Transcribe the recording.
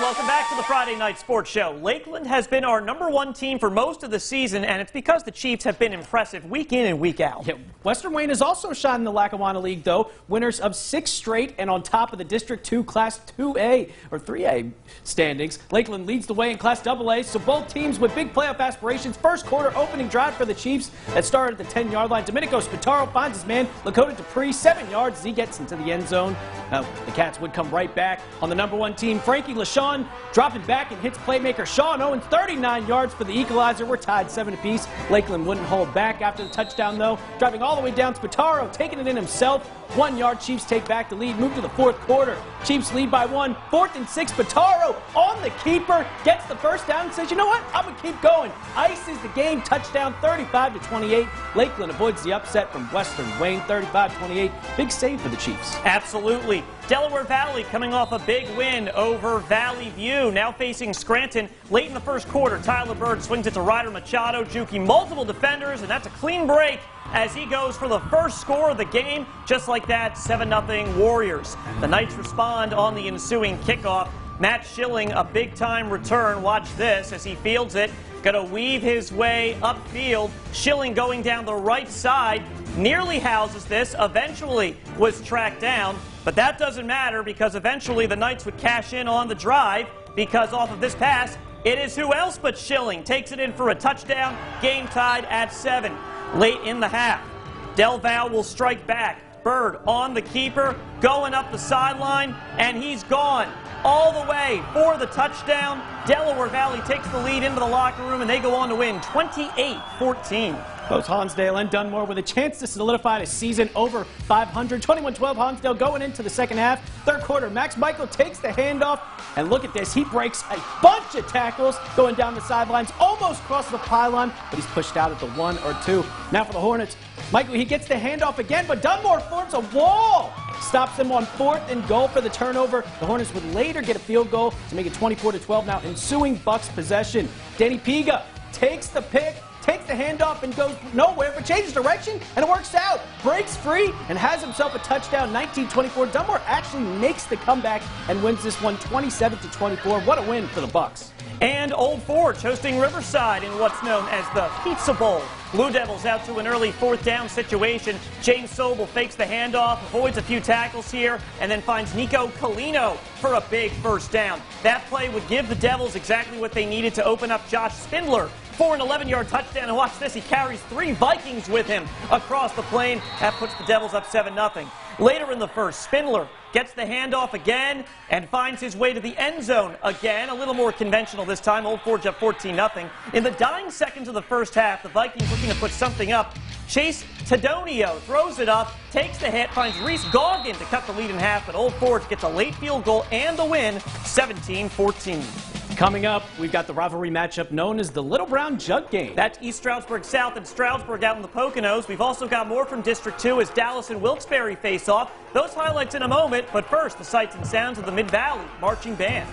back to the Friday Night Sports Show. Lakeland has been our number one team for most of the season, and it's because the Chiefs have been impressive week in and week out. Yeah, Western Wayne has also shined in the Lackawanna League, though. Winners of six straight and on top of the District 2 Class 2A or 3A standings. Lakeland leads the way in Class AA, so both teams with big playoff aspirations. First quarter opening drive for the Chiefs that started at the 10 yard line. Domenico Spataro finds his man, Lakota Dupree, seven yards as he gets into the end zone. Now, the Cats would come right back on the number one team. Frankie LaShawn dropping back and hits playmaker Sean Owens 39 yards for the equalizer. We're tied seven apiece. Lakeland wouldn't hold back after the touchdown, though. Driving all the way down, Spataro taking it in himself. One yard, Chiefs take back the lead, move to the fourth quarter. Chiefs lead by one. Fourth and six, Spataro on the keeper, gets the first down and says, you know what, I'm to keep going. Ice is the game, touchdown 35 to 28. Lakeland avoids the upset from Western Wayne 35-28. Big save for the Chiefs. Absolutely. Delaware Valley coming off a big win over Valley View. Now facing Scranton late in the first quarter. Tyler Bird swings it to Ryder Machado, juking multiple defenders, and that's a clean break as he goes for the first score of the game. Just like that, 7-0 Warriors. The Knights respond on the ensuing kickoff. Matt Schilling, a big-time return. Watch this as he fields it. Going to weave his way upfield. Schilling going down the right side. Nearly houses this. Eventually was tracked down. But that doesn't matter because eventually the Knights would cash in on the drive because off of this pass, it is who else but Schilling takes it in for a touchdown. Game tied at seven. Late in the half, Del Val will strike back. Bird on the keeper, going up the sideline, and he's gone all the way for the touchdown. Delaware Valley takes the lead into the locker room, and they go on to win 28 14. Both Honesdale and Dunmore with a chance to solidify a season over 500. 21-12 Honesdale going into the second half. Third quarter, Max Michael takes the handoff. And look at this. He breaks a bunch of tackles going down the sidelines, almost crosses the pylon, but he's pushed out at the one or two. Now for the Hornets. Michael, he gets the handoff again, but Dunmore forms a wall. Stops them on fourth and goal for the turnover. The Hornets would later get a field goal to make it 24 to 12 now. Ensuing Bucks possession. Danny Piga takes the pick takes the handoff and goes nowhere, but changes direction, and it works out. Breaks free and has himself a touchdown, 19-24. Dunmore actually makes the comeback and wins this one 27 to 24. What a win for the Bucks. And Old Forge hosting Riverside in what's known as the Pizza Bowl. Blue Devils out to an early fourth down situation. James Sobel fakes the handoff, avoids a few tackles here, and then finds Nico Colino for a big first down. That play would give the Devils exactly what they needed to open up Josh Spindler for an 11-yard touchdown. And watch this, he carries three Vikings with him across the plane. That puts the Devils up 7-0. Later in the first, Spindler gets the handoff again and finds his way to the end zone again. A little more conventional this time. Old Forge up 14-0. In the dying seconds of the first half, the Vikings looking to put something up. Chase Tadonio throws it up, takes the hit, finds Reese Goggin to cut the lead in half, but Old Forge gets a late field goal and the win, 17-14. Coming up, we've got the rivalry matchup known as the Little Brown Jug Game. That's East Stroudsburg South and Stroudsburg out in the Poconos. We've also got more from District 2 as Dallas and Wilkes-Barre face off. Those highlights in a moment, but first, the sights and sounds of the Mid-Valley Marching Band.